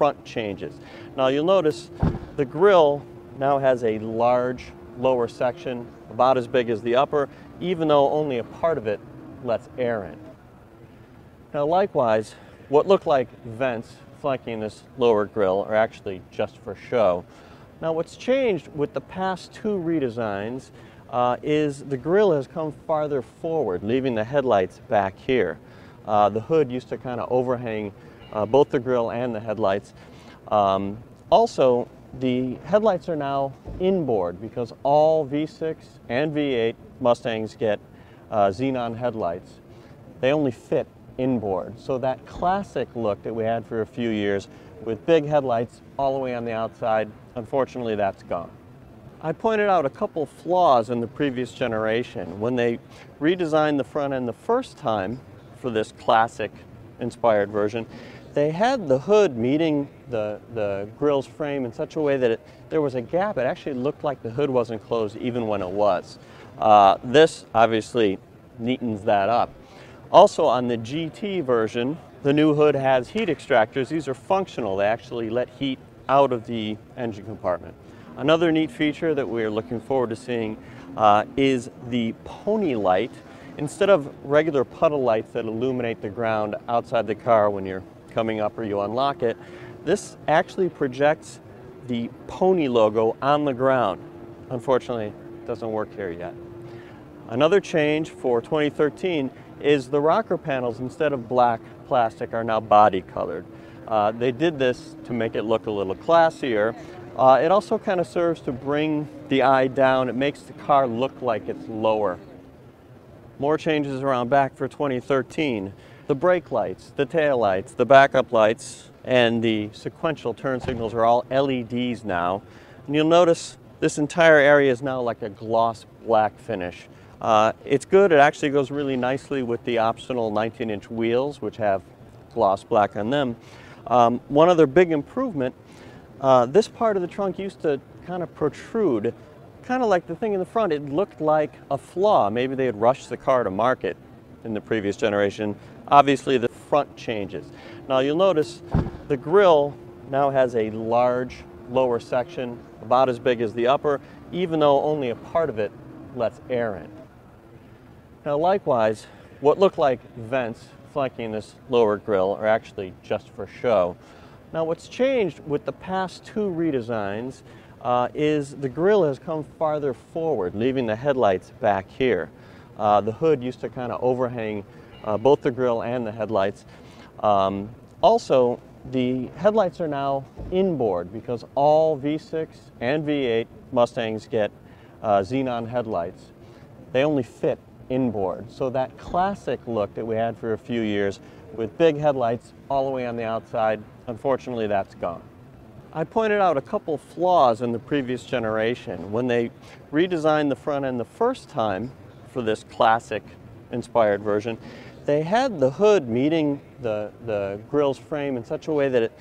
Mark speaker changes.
Speaker 1: front changes. Now you'll notice the grille now has a large lower section, about as big as the upper, even though only a part of it lets air in. Now likewise, what look like vents flanking this lower grille are actually just for show. Now what's changed with the past two redesigns uh, is the grille has come farther forward, leaving the headlights back here. Uh, the hood used to kind of overhang uh, both the grille and the headlights. Um, also, the headlights are now inboard because all V6 and V8 Mustangs get uh, xenon headlights. They only fit inboard. So that classic look that we had for a few years with big headlights all the way on the outside, unfortunately that's gone. I pointed out a couple flaws in the previous generation. When they redesigned the front end the first time for this classic inspired version, they had the hood meeting the, the grille's frame in such a way that it, there was a gap. It actually looked like the hood wasn't closed even when it was. Uh, this obviously neatens that up. Also on the GT version, the new hood has heat extractors. These are functional. They actually let heat out of the engine compartment. Another neat feature that we're looking forward to seeing uh, is the pony light. Instead of regular puddle lights that illuminate the ground outside the car when you're coming up or you unlock it, this actually projects the pony logo on the ground. Unfortunately, it doesn't work here yet. Another change for 2013 is the rocker panels, instead of black plastic, are now body colored. Uh, they did this to make it look a little classier. Uh, it also kind of serves to bring the eye down. It makes the car look like it's lower. More changes around back for 2013. The brake lights, the tail lights, the backup lights, and the sequential turn signals are all LEDs now. And you'll notice this entire area is now like a gloss black finish. Uh, it's good, it actually goes really nicely with the optional 19 inch wheels which have gloss black on them. Um, one other big improvement, uh, this part of the trunk used to kind of protrude, kind of like the thing in the front, it looked like a flaw. Maybe they had rushed the car to market in the previous generation. Obviously the front changes. Now you'll notice the grille now has a large lower section, about as big as the upper, even though only a part of it lets air in. Now likewise, what look like vents flanking this lower grille are actually just for show. Now what's changed with the past two redesigns uh, is the grille has come farther forward, leaving the headlights back here. Uh, the hood used to kind of overhang uh, both the grille and the headlights. Um, also, the headlights are now inboard because all V6 and V8 Mustangs get uh, xenon headlights. They only fit inboard. So that classic look that we had for a few years with big headlights all the way on the outside, unfortunately that's gone. I pointed out a couple flaws in the previous generation. When they redesigned the front end the first time for this classic inspired version, they had the hood meeting the, the grille's frame in such a way that it,